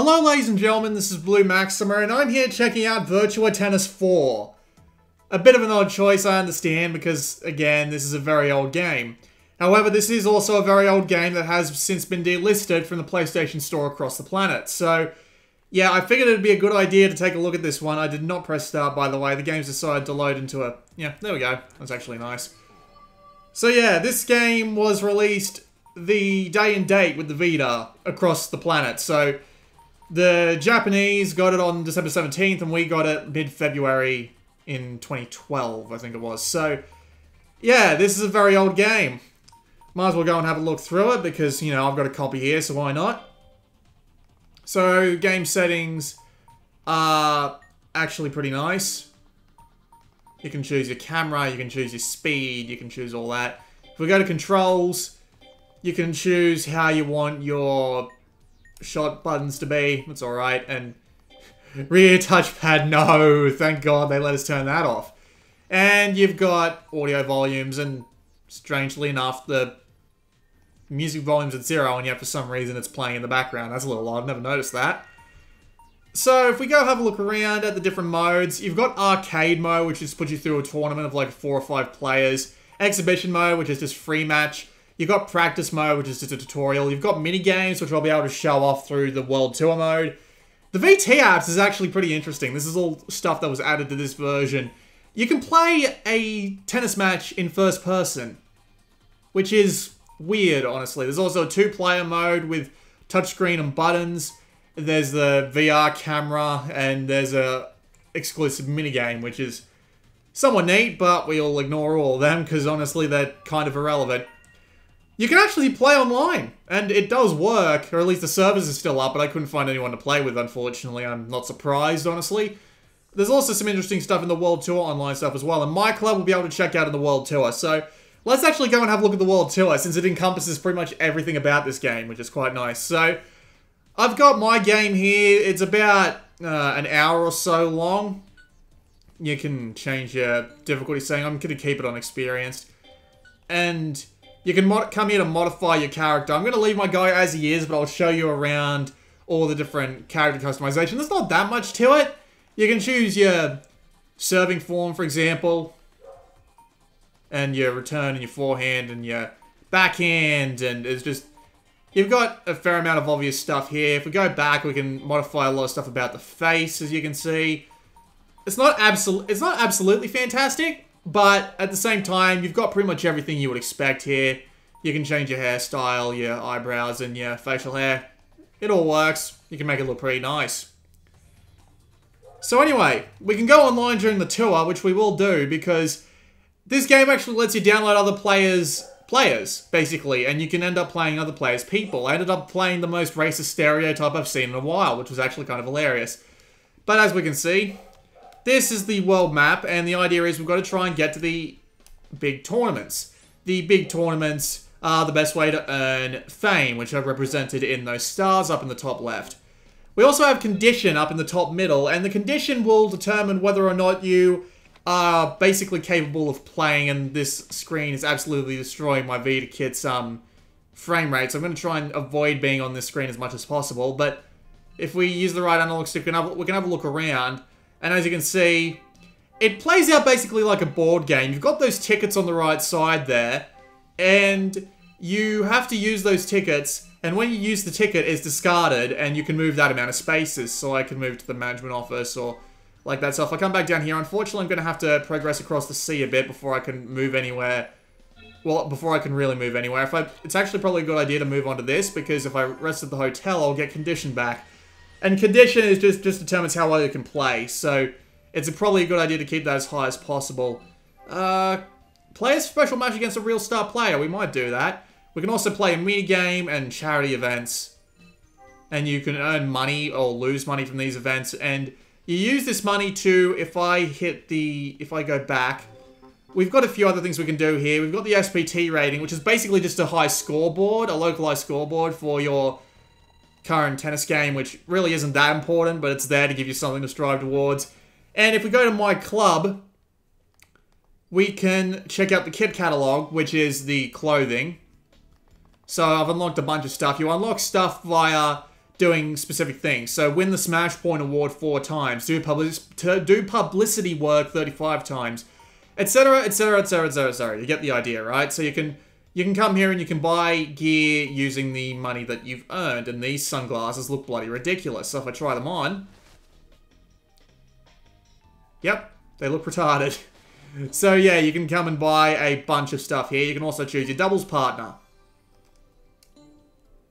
Hello ladies and gentlemen, this is Blue Maxima and I'm here checking out Virtua Tennis 4. A bit of an odd choice, I understand, because again, this is a very old game. However, this is also a very old game that has since been delisted from the PlayStation Store across the planet. So, yeah, I figured it'd be a good idea to take a look at this one. I did not press start, by the way. The game's decided to load into a... Yeah, there we go. That's actually nice. So yeah, this game was released the day and date with the Vita across the planet. So the Japanese got it on December 17th, and we got it mid-February in 2012, I think it was. So, yeah, this is a very old game. Might as well go and have a look through it, because, you know, I've got a copy here, so why not? So, game settings are actually pretty nice. You can choose your camera, you can choose your speed, you can choose all that. If we go to controls, you can choose how you want your shot buttons to be. It's alright. And rear touchpad, no. Thank God they let us turn that off. And you've got audio volumes and strangely enough, the music volume's at zero and yet for some reason it's playing in the background. That's a little odd. I've Never noticed that. So if we go have a look around at the different modes, you've got arcade mode, which just puts you through a tournament of like four or five players. Exhibition mode, which is just free match. You've got practice mode, which is just a tutorial. You've got mini games, which I'll be able to show off through the World Tour mode. The VT apps is actually pretty interesting. This is all stuff that was added to this version. You can play a tennis match in first person, which is weird, honestly. There's also a two-player mode with touchscreen and buttons. There's the VR camera, and there's a exclusive minigame, which is somewhat neat, but we'll ignore all of them, because honestly, they're kind of irrelevant. You can actually play online, and it does work, or at least the servers are still up, but I couldn't find anyone to play with, unfortunately. I'm not surprised, honestly. There's also some interesting stuff in the World Tour online stuff as well, and my club will be able to check out in the World Tour. So let's actually go and have a look at the World Tour, since it encompasses pretty much everything about this game, which is quite nice. So I've got my game here. It's about uh, an hour or so long. You can change your difficulty setting. I'm going to keep it on experienced. And you can come here to modify your character. I'm going to leave my guy as he is, but I'll show you around all the different character customization. There's not that much to it. You can choose your serving form, for example, and your return and your forehand and your backhand, and it's just... You've got a fair amount of obvious stuff here. If we go back, we can modify a lot of stuff about the face, as you can see. It's not absolute. It's not absolutely fantastic, but at the same time, you've got pretty much everything you would expect here. You can change your hairstyle, your eyebrows, and your facial hair. It all works. You can make it look pretty nice. So anyway, we can go online during the tour, which we will do, because this game actually lets you download other players' players, basically, and you can end up playing other players' people. I ended up playing the most racist stereotype I've seen in a while, which was actually kind of hilarious. But as we can see, this is the world map, and the idea is we've got to try and get to the big tournaments. The big tournaments are the best way to earn fame, which are represented in those stars up in the top left. We also have condition up in the top middle, and the condition will determine whether or not you are basically capable of playing, and this screen is absolutely destroying my Vita kit's um, frame rate, so I'm going to try and avoid being on this screen as much as possible, but if we use the right analog stick, we can have, we can have a look around, and as you can see, it plays out basically like a board game. You've got those tickets on the right side there, and you have to use those tickets, and when you use the ticket, it's discarded, and you can move that amount of spaces. So I can move to the management office or like that. So if I come back down here, unfortunately, I'm going to have to progress across the sea a bit before I can move anywhere. Well, before I can really move anywhere. If I, It's actually probably a good idea to move on to this, because if I rest at the hotel, I'll get condition back. And condition is just, just determines how well you can play, so it's a, probably a good idea to keep that as high as possible. Uh, play a special match against a real star player, we might do that. We can also play a mini game and charity events. And you can earn money or lose money from these events, and you use this money to, if I hit the, if I go back, we've got a few other things we can do here. We've got the SPT rating, which is basically just a high scoreboard, a localized scoreboard for your current tennis game, which really isn't that important, but it's there to give you something to strive towards. And if we go to my club, we can check out the kit catalog, which is the clothing. So I've unlocked a bunch of stuff. You unlock stuff via doing specific things. So win the Smash Point Award four times, do, public do publicity work 35 times, etc., etc., etc., etc., etc. You get the idea, right? So you can you can come here and you can buy gear using the money that you've earned, and these sunglasses look bloody ridiculous. So if I try them on, yep, they look retarded. So yeah, you can come and buy a bunch of stuff here. You can also choose your doubles partner.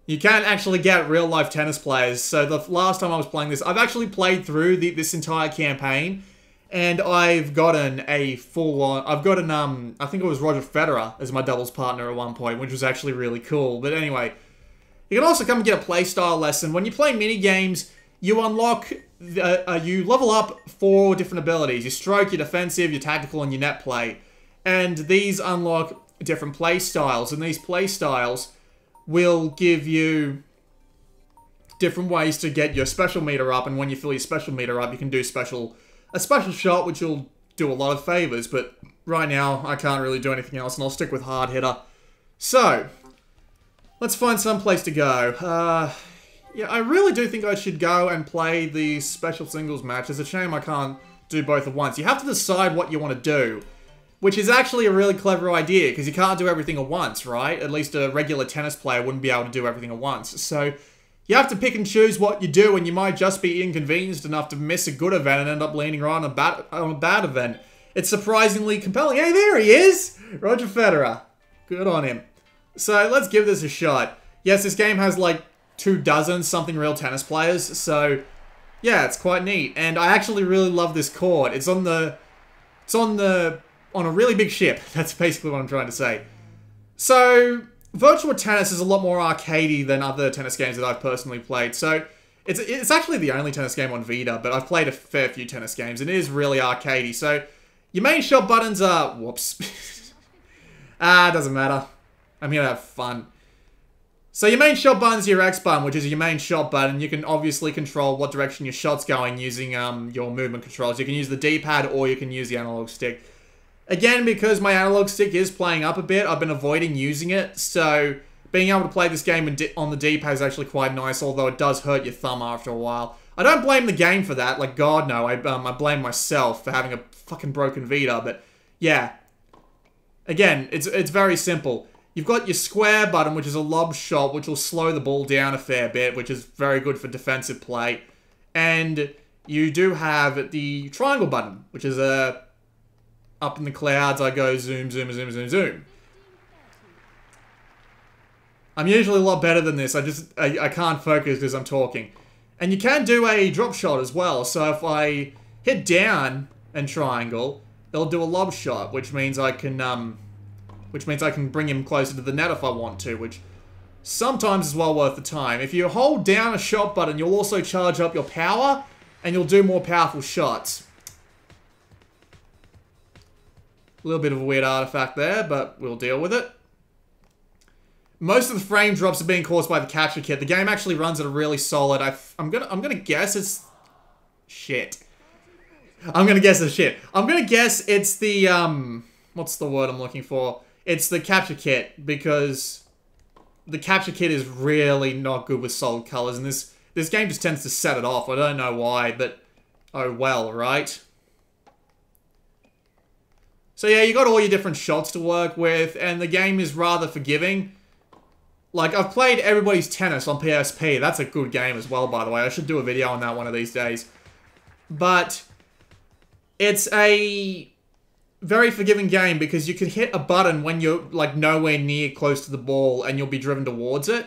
You can actually get real life tennis players. So the last time I was playing this, I've actually played through the, this entire campaign and I've gotten a full on, I've gotten, um, I think it was Roger Federer as my doubles partner at one point, which was actually really cool. But anyway, you can also come and get a playstyle lesson. When you play mini games, you unlock, uh, you level up four different abilities. Your stroke, your defensive, your tactical, and your net play. And these unlock different play styles. And these play styles will give you different ways to get your special meter up. And when you fill your special meter up, you can do special a special shot, which will do a lot of favors. But right now, I can't really do anything else, and I'll stick with hard hitter. So, let's find some place to go. Uh, yeah, I really do think I should go and play the special singles match. It's a shame I can't do both at once. You have to decide what you want to do. Which is actually a really clever idea, because you can't do everything at once, right? At least a regular tennis player wouldn't be able to do everything at once. So, you have to pick and choose what you do, and you might just be inconvenienced enough to miss a good event and end up leaning on a bad, on a bad event. It's surprisingly compelling. Hey, there he is! Roger Federer. Good on him. So, let's give this a shot. Yes, this game has like two dozen something real tennis players, so yeah, it's quite neat. And I actually really love this court. It's on the it's on the on a really big ship. That's basically what I'm trying to say. So, Virtua Tennis is a lot more arcadey than other tennis games that I've personally played. So, it's, it's actually the only tennis game on Vita, but I've played a fair few tennis games, and it is really arcadey. So, your main shot buttons are... Whoops. ah, doesn't matter. I'm here to have fun. So your main shot button is your X button, which is your main shot button. You can obviously control what direction your shot's going using um, your movement controls. You can use the D-pad or you can use the analog stick. Again, because my analog stick is playing up a bit, I've been avoiding using it, so being able to play this game on the D-pad is actually quite nice, although it does hurt your thumb after a while. I don't blame the game for that, like, God, no, I, um, I blame myself for having a fucking broken Vita, but yeah. Again, it's, it's very simple. You've got your square button, which is a lob shot, which will slow the ball down a fair bit, which is very good for defensive play. And you do have the triangle button, which is a up in the clouds, I go zoom, zoom, zoom, zoom, zoom. I'm usually a lot better than this. I just, I, I can't focus because I'm talking. And you can do a drop shot as well. So if I hit down and triangle, it'll do a lob shot, which means I can, um, which means I can bring him closer to the net if I want to, which sometimes is well worth the time. If you hold down a shot button, you'll also charge up your power, and you'll do more powerful shots. A little bit of a weird artifact there, but we'll deal with it. Most of the frame drops are being caused by the capture kit. The game actually runs at a really solid. I, am gonna I'm gonna guess it's shit. I'm gonna guess it's shit. I'm gonna guess it's the um what's the word I'm looking for? It's the capture kit because the capture kit is really not good with solid colors, and this this game just tends to set it off. I don't know why, but oh well, right? So yeah, you got all your different shots to work with, and the game is rather forgiving. Like, I've played Everybody's Tennis on PSP. That's a good game as well, by the way. I should do a video on that one of these days. But it's a very forgiving game because you can hit a button when you're, like, nowhere near close to the ball and you'll be driven towards it.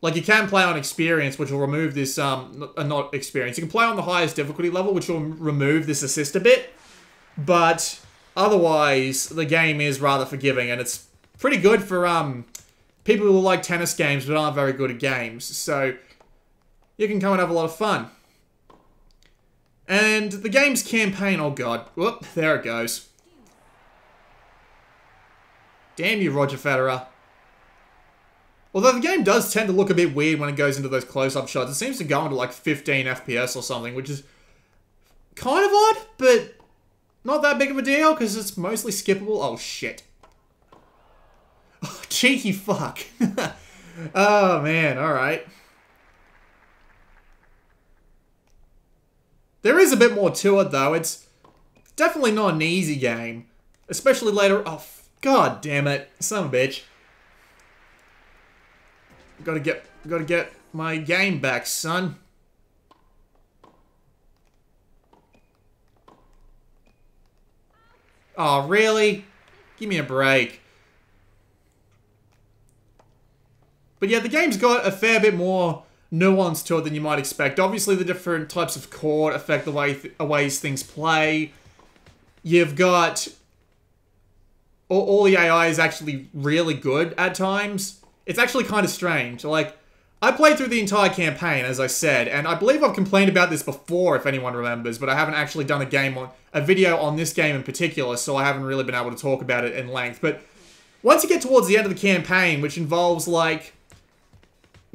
Like, you can play on experience, which will remove this, um, not experience. You can play on the highest difficulty level, which will remove this assist a bit. But Otherwise, the game is rather forgiving, and it's pretty good for um people who like tennis games but aren't very good at games. So you can come and have a lot of fun. And the game's campaign, oh god, whoop, there it goes. Damn you, Roger Federer. Although the game does tend to look a bit weird when it goes into those close-up shots. It seems to go into like 15 FPS or something, which is kind of odd, but not that big of a deal, because it's mostly skippable. Oh, shit. Oh, cheeky fuck. oh, man. All right. There is a bit more to it, though. It's definitely not an easy game. Especially later... Oh, god damn it. Son of a bitch. Gotta get... Gotta get my game back, son. Oh, really? Give me a break. But yeah, the game's got a fair bit more nuance to it than you might expect. Obviously, the different types of chord affect the way th ways things play. You've got... All, all the AI is actually really good at times. It's actually kind of strange. Like, I played through the entire campaign, as I said, and I believe I've complained about this before, if anyone remembers, but I haven't actually done a game on a video on this game in particular, so I haven't really been able to talk about it in length. But once you get towards the end of the campaign, which involves like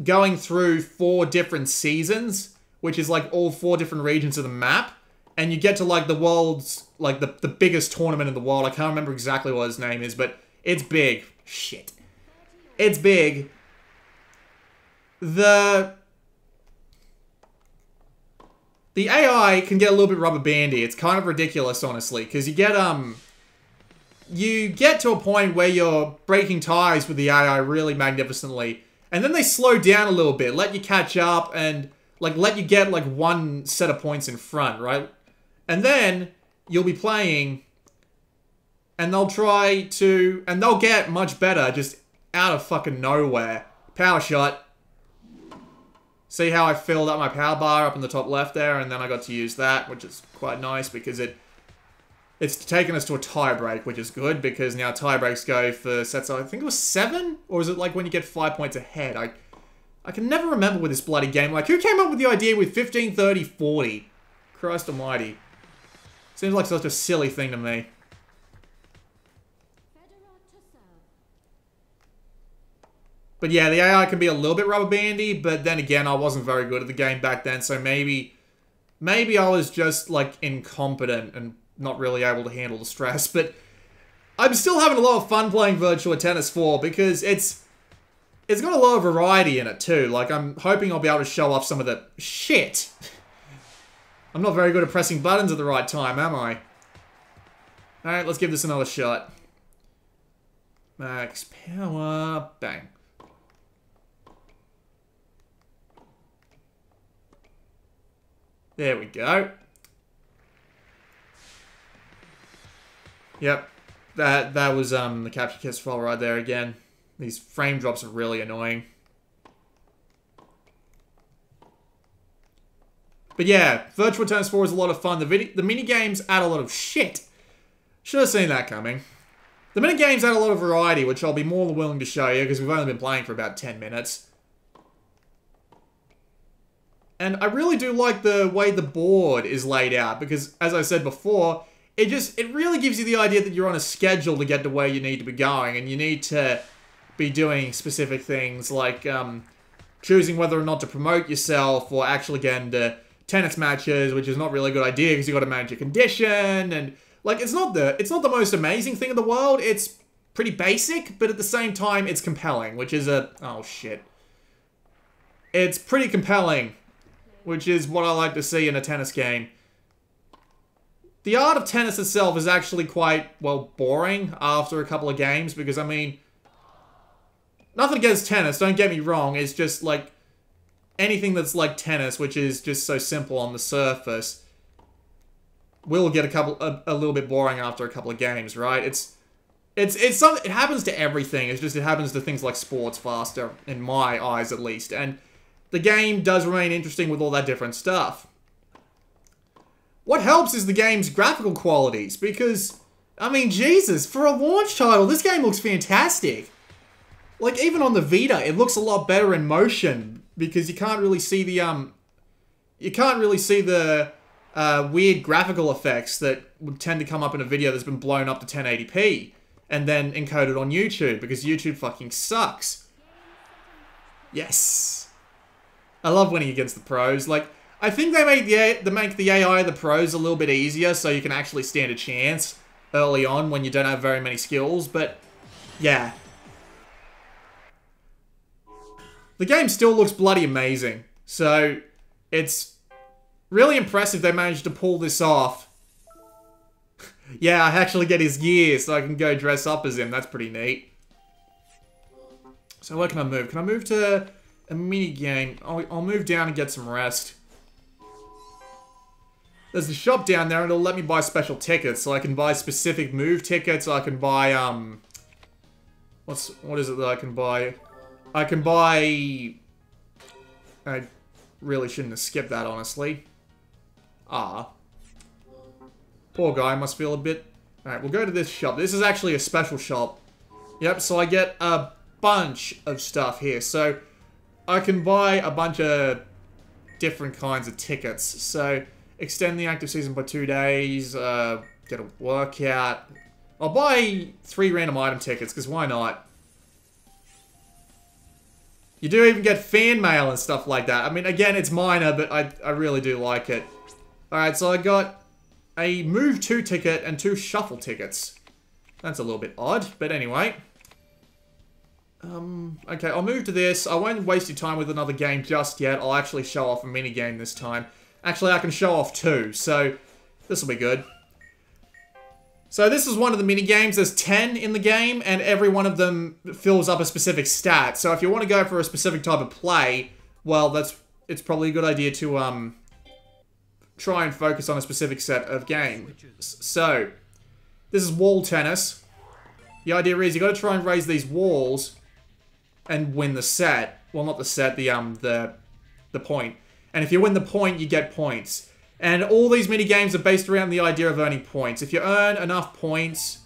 going through four different seasons, which is like all four different regions of the map, and you get to like the world's like the the biggest tournament in the world. I can't remember exactly what his name is, but it's big. Shit. It's big the the AI can get a little bit rubber bandy. It's kind of ridiculous, honestly, because you get um you get to a point where you're breaking ties with the AI really magnificently, and then they slow down a little bit, let you catch up, and like let you get like one set of points in front, right? And then you'll be playing, and they'll try to, and they'll get much better just out of fucking nowhere. Power shot. See how I filled up my power bar up in the top left there, and then I got to use that, which is quite nice because it it's taken us to a tie break, which is good because now tie breaks go for sets. I think it was seven, or is it like when you get five points ahead? I I can never remember with this bloody game. Like, who came up with the idea with 15, 30, 40? Christ almighty. Seems like such a silly thing to me. But yeah, the AI can be a little bit rubber bandy, but then again, I wasn't very good at the game back then, so maybe maybe I was just like incompetent and not really able to handle the stress, but I'm still having a lot of fun playing Virtua Tennis 4 because it's it's got a lot of variety in it too. Like I'm hoping I'll be able to show off some of the shit. I'm not very good at pressing buttons at the right time, am I? Alright, let's give this another shot. Max power. Bang. There we go. Yep. That that was um the capture kiss file right there again. These frame drops are really annoying. But yeah, Virtual Tennis 4 is a lot of fun. The video, the mini games add a lot of shit. Should have seen that coming. The mini games add a lot of variety, which I'll be more than willing to show you because we've only been playing for about 10 minutes. And I really do like the way the board is laid out because, as I said before, it just, it really gives you the idea that you're on a schedule to get to where you need to be going and you need to be doing specific things like um, choosing whether or not to promote yourself or actually get into tennis matches, which is not really a good idea because you got to manage your condition and like it's not the it's not the most amazing thing in the world. It's pretty basic, but at the same time it's compelling, which is a oh shit. It's pretty compelling which is what I like to see in a tennis game. The art of tennis itself is actually quite, well, boring after a couple of games, because, I mean, nothing against tennis, don't get me wrong, it's just, like, anything that's like tennis, which is just so simple on the surface, will get a couple, a, a little bit boring after a couple of games, right? It's, it's, it's something, it happens to everything, it's just, it happens to things like sports faster, in my eyes at least, and the game does remain interesting with all that different stuff. What helps is the game's graphical qualities, because, I mean, Jesus, for a launch title, this game looks fantastic. Like, even on the Vita, it looks a lot better in motion, because you can't really see the, um, you can't really see the uh, weird graphical effects that would tend to come up in a video that's been blown up to 1080p and then encoded on YouTube, because YouTube fucking sucks. Yes. I love winning against the pros. Like, I think they made the they make the AI the pros a little bit easier, so you can actually stand a chance early on when you don't have very many skills. But yeah, the game still looks bloody amazing. So it's really impressive they managed to pull this off. yeah, I actually get his gear so I can go dress up as him. That's pretty neat. So where can I move? Can I move to a mini game? I'll, I'll move down and get some rest. There's a shop down there and it'll let me buy special tickets. So I can buy specific move tickets. I can buy, um... What's, what is it that I can buy? I can buy... I really shouldn't have skipped that, honestly. Ah. Poor guy must feel a bit... Alright, we'll go to this shop. This is actually a special shop. Yep, so I get a bunch of stuff here. So, I can buy a bunch of different kinds of tickets. So, extend the active season by two days, uh, get a workout. I'll buy three random item tickets, because why not? You do even get fan mail and stuff like that. I mean, again, it's minor, but I, I really do like it. Alright, so I got a Move 2 ticket and two Shuffle tickets. That's a little bit odd, but anyway. Um, okay, I'll move to this. I won't waste your time with another game just yet. I'll actually show off a mini game this time. Actually, I can show off two, so this will be good. So this is one of the mini games. There's 10 in the game, and every one of them fills up a specific stat. So if you want to go for a specific type of play, well, that's it's probably a good idea to um try and focus on a specific set of games. So, this is wall tennis. The idea is you got to try and raise these walls and win the set. Well, not the set, the um the the point. And if you win the point, you get points. And all these mini games are based around the idea of earning points. If you earn enough points...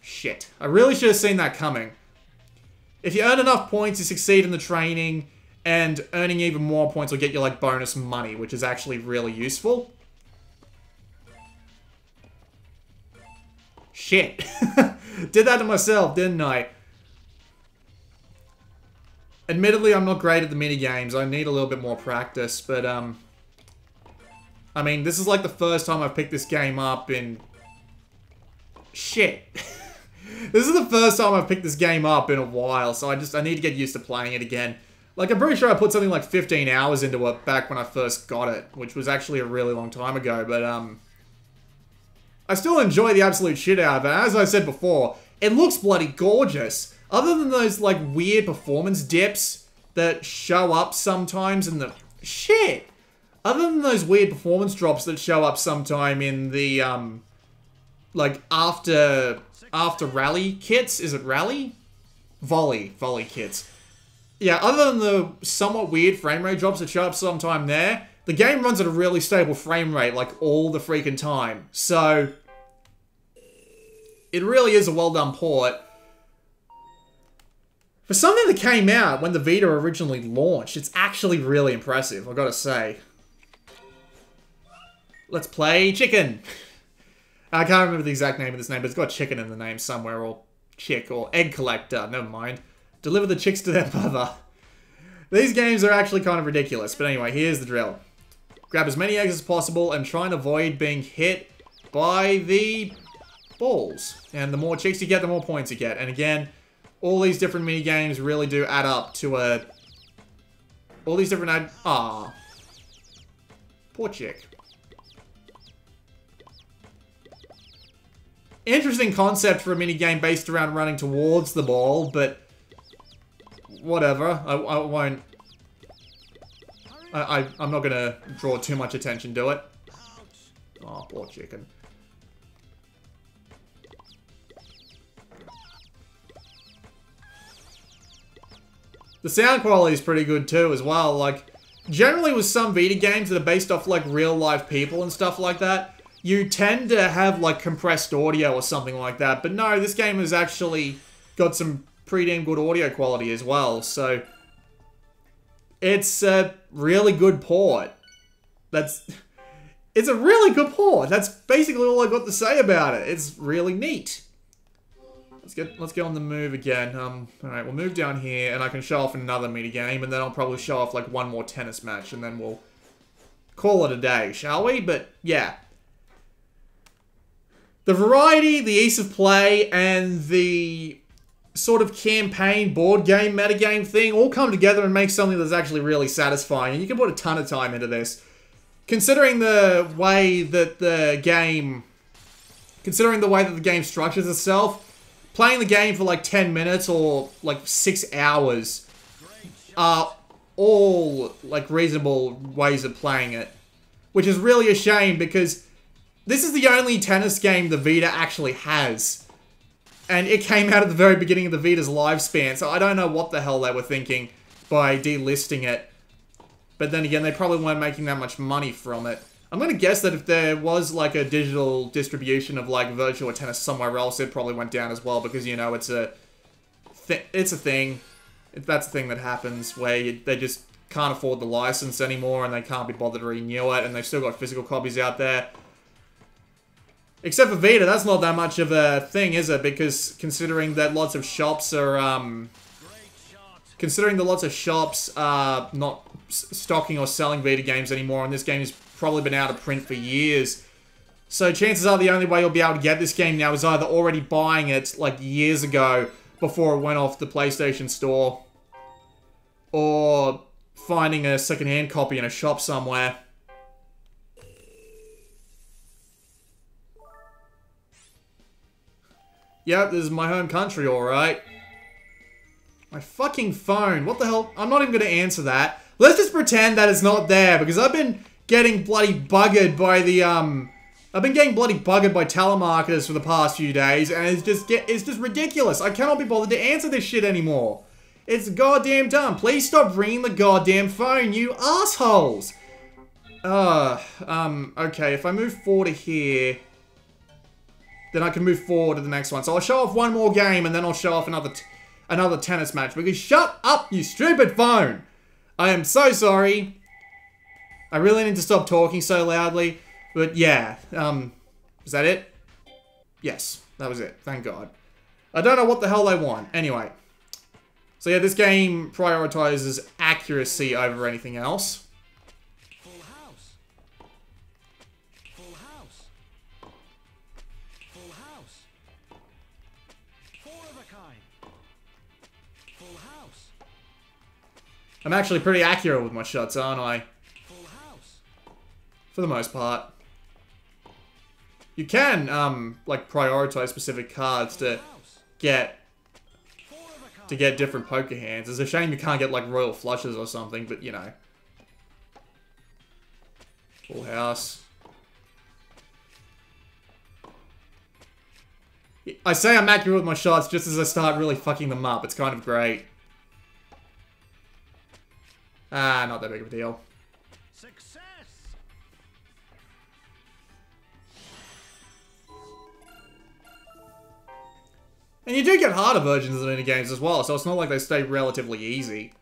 Shit. I really should have seen that coming. If you earn enough points, you succeed in the training, and earning even more points will get you, like, bonus money, which is actually really useful. Shit. Did that to myself, didn't I? Admittedly, I'm not great at the mini games. I need a little bit more practice, but um, I mean, this is like the first time I've picked this game up in shit. this is the first time I've picked this game up in a while, so I just I need to get used to playing it again. Like, I'm pretty sure I put something like 15 hours into it back when I first got it, which was actually a really long time ago, but, um... I still enjoy the absolute shit out of it. As I said before, it looks bloody gorgeous. Other than those, like, weird performance dips that show up sometimes in the... Shit! Other than those weird performance drops that show up sometime in the, um... Like, after... After rally kits? Is it rally? Volley. Volley kits. Yeah, other than the somewhat weird frame rate drops that show up sometime there, the game runs at a really stable frame rate, like, all the freaking time. So... It really is a well done port. For something that came out when the Vita originally launched, it's actually really impressive, i got to say. Let's play chicken. I can't remember the exact name of this name, but it's got chicken in the name somewhere, or chick, or egg collector, never mind. Deliver the chicks to their mother. These games are actually kind of ridiculous, but anyway, here's the drill. Grab as many eggs as possible and try and avoid being hit by the balls. And the more chicks you get, the more points you get. And again, all these different mini games really do add up to a... All these different ad... Ah. Poor chick. Interesting concept for a mini game based around running towards the ball, but... Whatever. I, I won't... I, I, I'm not gonna draw too much attention to it. Oh, poor chicken. The sound quality is pretty good too as well. Like, generally with some Vita games that are based off like real life people and stuff like that, you tend to have like compressed audio or something like that. But no, this game has actually got some pretty damn good audio quality as well. So it's a really good port. That's it's a really good port. That's basically all I've got to say about it. It's really neat. Let's get let's get on the move again. Um, all right, we'll move down here, and I can show off another mini game, and then I'll probably show off like one more tennis match, and then we'll call it a day, shall we? But yeah, the variety, the ease of play, and the sort of campaign, board game, metagame thing all come together and make something that's actually really satisfying. And you can put a ton of time into this. considering the way that the game, considering the way that the game structures itself, playing the game for like 10 minutes or like 6 hours are all like reasonable ways of playing it. Which is really a shame because this is the only tennis game the Vita actually has. And it came out at the very beginning of the Vita's lifespan, so I don't know what the hell they were thinking by delisting it. But then again, they probably weren't making that much money from it. I'm gonna guess that if there was like a digital distribution of like virtual Tennis somewhere else, it probably went down as well because you know it's a, it's a thing. That's a thing that happens where you, they just can't afford the license anymore and they can't be bothered to renew it and they've still got physical copies out there. Except for Vita, that's not that much of a thing, is it? Because considering that lots of shops are, um... Considering that lots of shops are not stocking or selling Vita games anymore, and this game has probably been out of print for years. So chances are the only way you'll be able to get this game now is either already buying it, like, years ago, before it went off the PlayStation Store, or finding a secondhand copy in a shop somewhere. Yep, this is my home country, alright. My fucking phone. What the hell? I'm not even going to answer that. Let's just pretend that it's not there, because I've been getting bloody buggered by the, um... I've been getting bloody buggered by telemarketers for the past few days, and it's just get, it's just ridiculous. I cannot be bothered to answer this shit anymore. It's goddamn dumb. Please stop ringing the goddamn phone, you assholes! Uh, um, okay, if I move forward to here, then I can move forward to the next one. So I'll show off one more game, and then I'll show off another another tennis match. Because shut up, you stupid phone! I am so sorry. I really need to stop talking so loudly. But yeah, um, is that it? Yes, that was it. Thank God. I don't know what the hell they want. Anyway. So yeah, this game prioritizes accuracy over anything else. Full house. Full house. Full house. Four of a kind. Full house. I'm actually pretty accurate with my shots, aren't I? For the most part. You can, um, like, prioritize specific cards to get to get different poker hands. It's a shame you can't get like royal flushes or something, but you know. Full house. I say I'm accurate with my shots just as I start really fucking them up. It's kind of great. Ah, not that big of a deal. And you do get harder versions of mini games as well, so it's not like they stay relatively easy.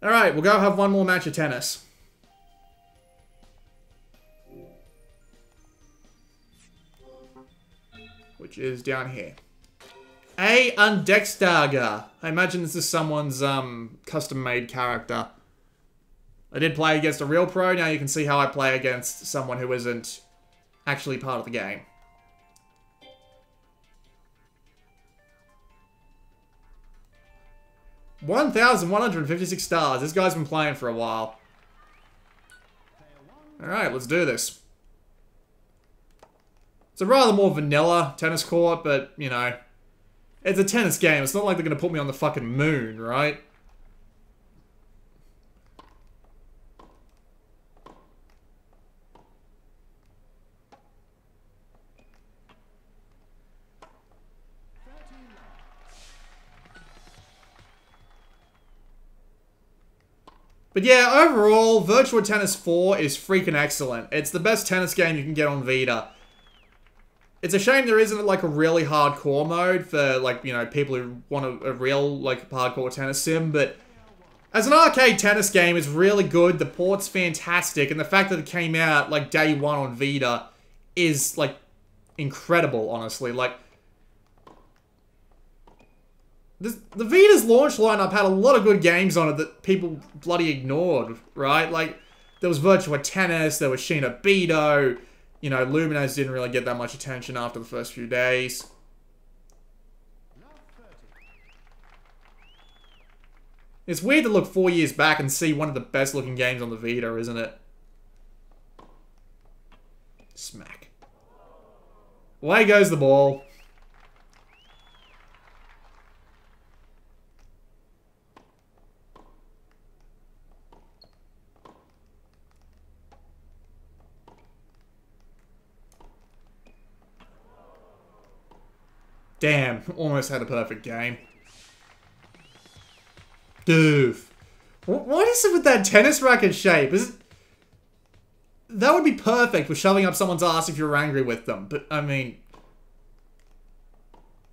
Alright, we'll go have one more match of tennis. Which is down here. A Undexdaga. I imagine this is someone's um, custom-made character. I did play against a real pro, now you can see how I play against someone who isn't actually part of the game. 1,156 stars. This guy's been playing for a while. Alright, let's do this. It's a rather more vanilla tennis court, but, you know, it's a tennis game. It's not like they're going to put me on the fucking moon, right? But yeah, overall, Virtual Tennis 4 is freaking excellent. It's the best tennis game you can get on Vita. It's a shame there isn't like a really hardcore mode for like, you know, people who want a, a real like hardcore tennis sim, but as an arcade tennis game, it's really good. The port's fantastic, and the fact that it came out like day one on Vita is like incredible, honestly. Like this, the Vita's launch lineup had a lot of good games on it that people bloody ignored, right? Like, there was Virtua Tennis, there was Shinobido, you know, Lumines didn't really get that much attention after the first few days. It's weird to look four years back and see one of the best looking games on the Vita, isn't it? Smack. Away goes the ball. Damn, almost had a perfect game. Doof. What is it with that tennis racket shape? Is it... That would be perfect for shoving up someone's ass if you're angry with them. But, I mean...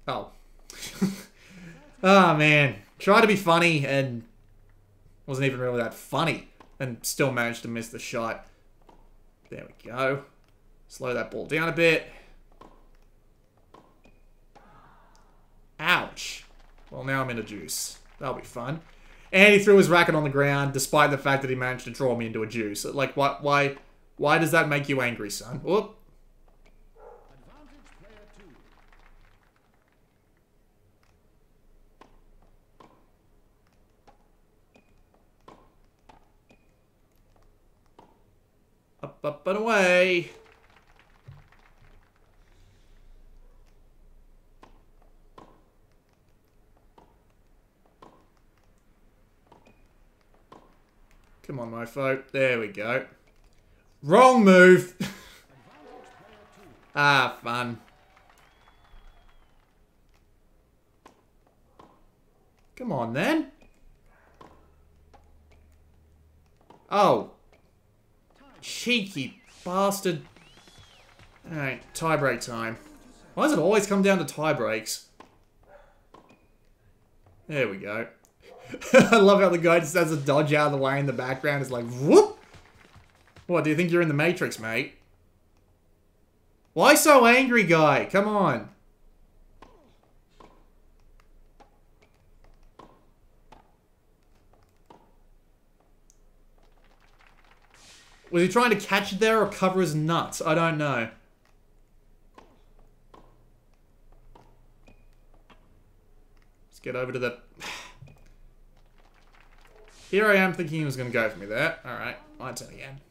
Oh. oh, man. Try to be funny and... Wasn't even really that funny. And still managed to miss the shot. There we go. Slow that ball down a bit. Ouch. Well, now I'm in a juice. That'll be fun. And he threw his racket on the ground, despite the fact that he managed to draw me into a juice. Like, what? Why? Why does that make you angry, son? Whoop. Up, up, and away. Come on, mofo. There we go. Wrong move. ah, fun. Come on, then. Oh. Cheeky bastard. Alright, tiebreak time. Why does it always come down to tiebreaks? There we go. I love how the guy just has a dodge out of the way in the background. It's like, whoop! What, do you think you're in the Matrix, mate? Why so angry, guy? Come on. Was he trying to catch it there or cover his nuts? I don't know. Let's get over to the... Here I am thinking he was going to go for me there. Alright, my turn again.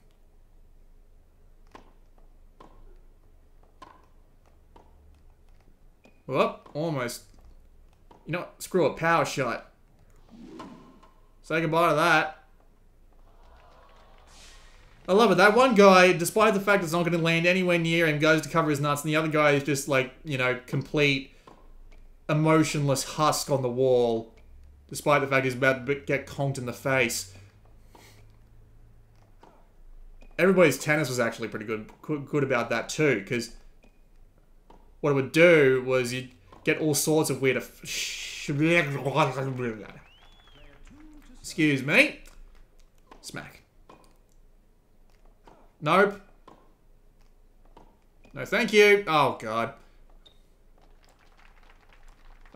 Whoop, almost. You know what? Screw a power shot. Say goodbye to that. I love it. That one guy, despite the fact it's not going to land anywhere near him, goes to cover his nuts, and the other guy is just like, you know, complete emotionless husk on the wall. Despite the fact he's about to get conked in the face. Everybody's tennis was actually pretty good, good about that too, because what it would do was you'd get all sorts of weird... Excuse me. Smack. Nope. No, thank you. Oh, God.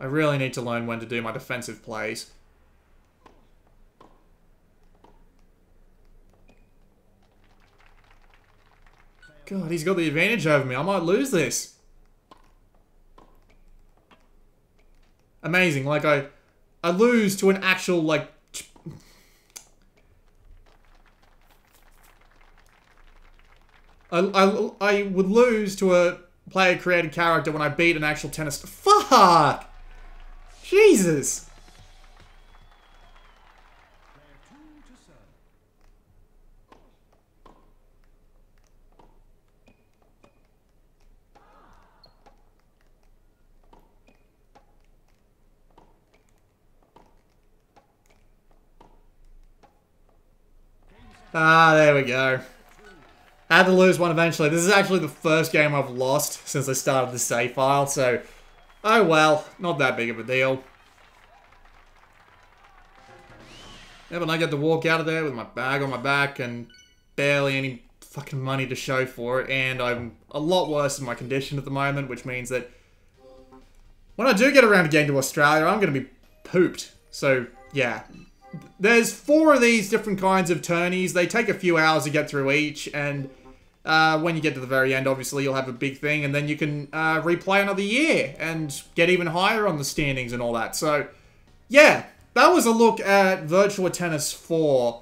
I really need to learn when to do my defensive plays. God, he's got the advantage over me. I might lose this. Amazing. Like, I, I lose to an actual, like... I, I, I would lose to a player-created character when I beat an actual tennis... Fuck! Jesus! Ah, there we go. I had to lose one eventually. This is actually the first game I've lost since I started the save file, so Oh well, not that big of a deal. Yeah, but I get to walk out of there with my bag on my back and barely any fucking money to show for it, and I'm a lot worse in my condition at the moment, which means that when I do get around to getting to Australia, I'm going to be pooped. So, yeah. There's four of these different kinds of tourneys. They take a few hours to get through each, and uh, when you get to the very end, obviously, you'll have a big thing, and then you can uh, replay another year and get even higher on the standings and all that. So, yeah, that was a look at Virtual Tennis 4.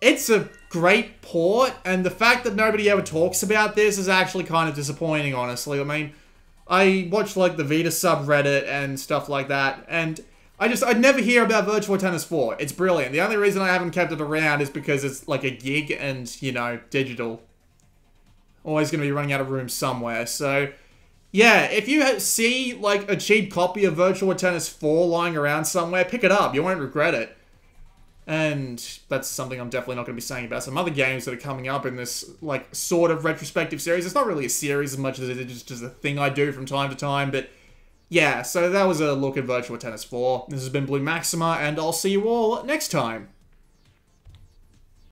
It's a great port, and the fact that nobody ever talks about this is actually kind of disappointing, honestly. I mean, I watch like the Vita subreddit and stuff like that, and I just I'd never hear about Virtua Tennis 4. It's brilliant. The only reason I haven't kept it around is because it's like a gig and, you know, digital. Always going to be running out of room somewhere. So, yeah, if you see like a cheap copy of Virtua Tennis 4 lying around somewhere, pick it up. You won't regret it. And that's something I'm definitely not going to be saying about some other games that are coming up in this, like, sort of retrospective series. It's not really a series as much as it is just a thing I do from time to time, but yeah, so that was a look at Virtua Tennis 4. This has been BlueMaxima, and I'll see you all next time.